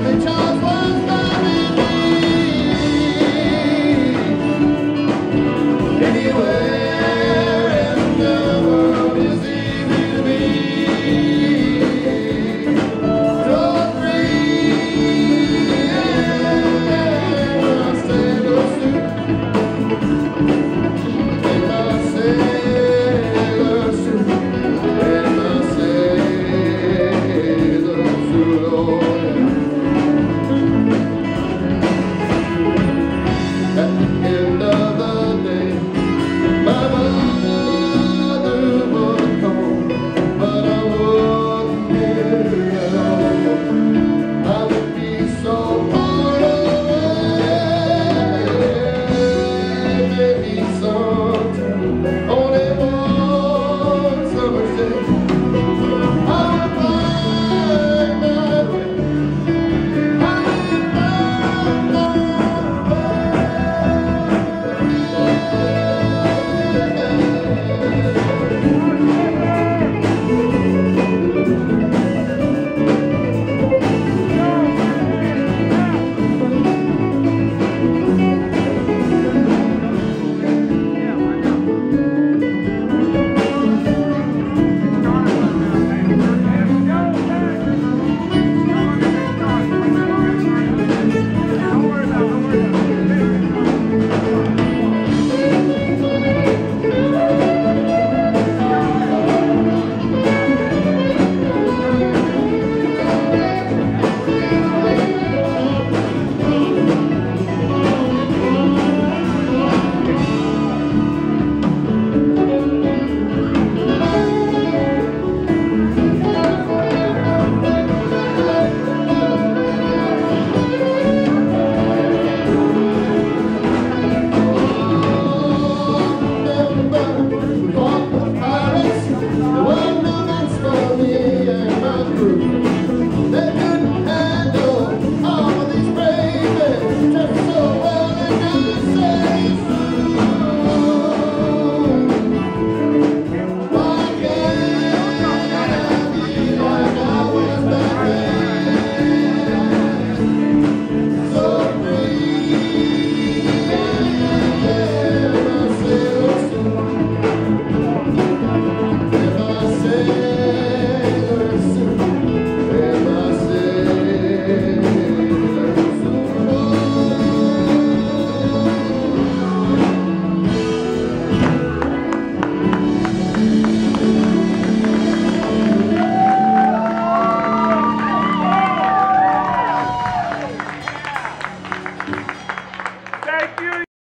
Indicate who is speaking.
Speaker 1: And